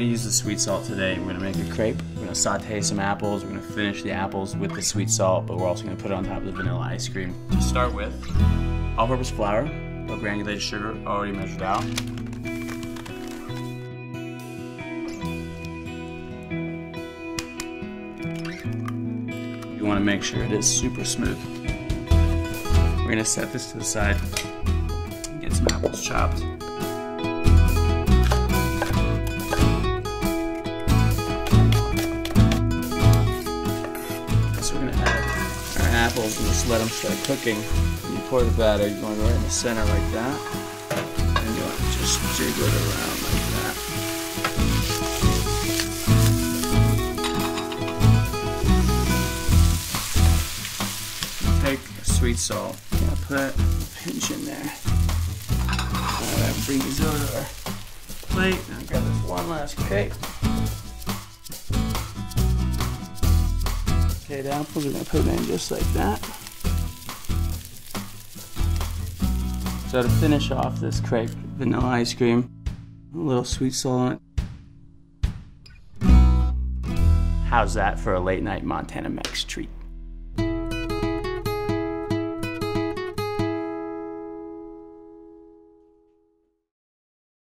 gonna use the sweet salt today. We're gonna make a crepe. We're gonna saute some apples. We're gonna finish the apples with the sweet salt, but we're also gonna put it on top of the vanilla ice cream. To start with, all-purpose flour, granulated sugar already measured out. You wanna make sure it is super smooth. We're gonna set this to the side, get some apples chopped. Apples and just let them start cooking. You pour the batter, you're going right in the center like that. And you want to just jiggle it around like that. Take sweet salt. Yeah, put a pinch in there. Now that brings over to our plate. Now grab this one last cake. Apples are gonna put them in just like that. So to finish off this crepe, vanilla ice cream, a little sweet salt. How's that for a late night Montana Mex treat?